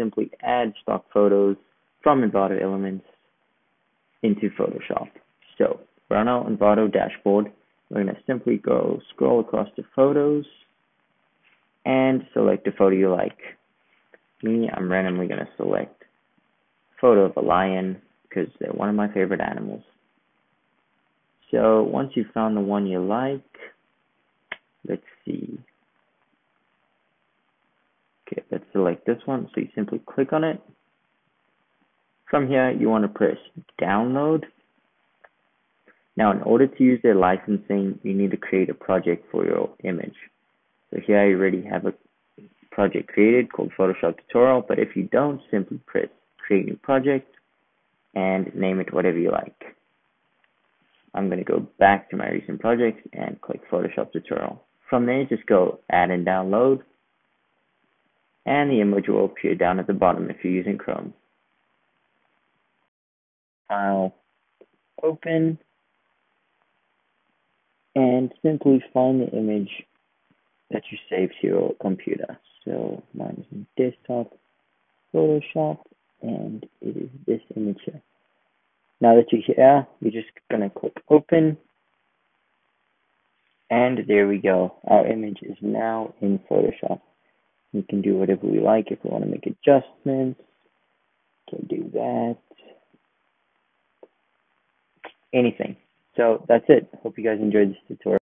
simply add stock photos from Envato Elements into Photoshop. So we're on our Envato dashboard. We're going to simply go scroll across to photos and select a photo you like. Me, I'm randomly going to select a photo of a lion because they're one of my favorite animals. So once you've found the one you like, select this one. So you simply click on it. From here, you want to press download. Now, in order to use their licensing, you need to create a project for your image. So here I already have a project created called Photoshop tutorial, but if you don't, simply press create new project and name it whatever you like. I'm going to go back to my recent projects and click Photoshop tutorial. From there, just go add and download, and the image will appear down at the bottom if you're using Chrome. File, open, and simply find the image that you saved to your computer. So mine is in desktop, Photoshop, and it is this image here. Now that you're here, you're just going to click open. And there we go. Our image is now in Photoshop. We can do whatever we like if we want to make adjustments. Can do that. Anything. So that's it. Hope you guys enjoyed this tutorial.